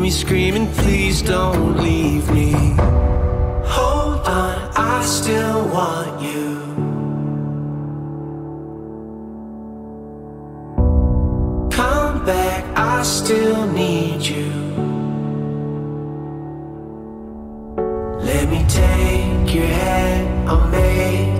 Me screaming? Please don't leave me. Hold on, I still want you. Come back, I still need you. Let me take your hand, I'll make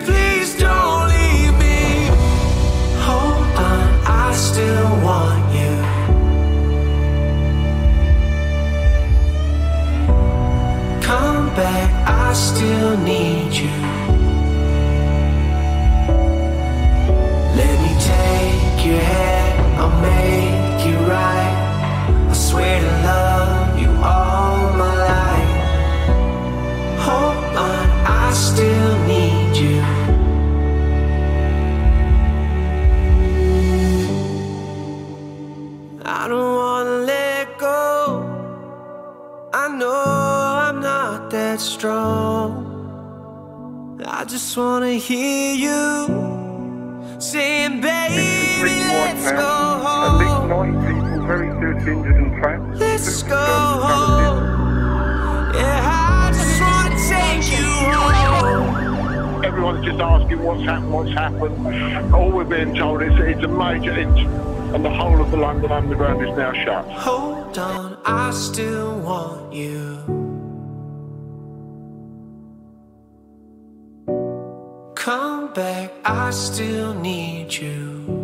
Need you. Let me take your hand, I'll make right. I swear to love you all my life. Hold on, I still need you. I don't wanna let go. I know I'm not that strong. I just wanna hear you saying, baby, let's go home. 90 people very seriously injured and trapped. Let's go home. Yeah, I just wanna take you home. Everyone's just asking what's happened, what's happened. All we're being told is it's a major incident and the whole of the London Underground is now shut. Hold on, I still want you. back, I still need you.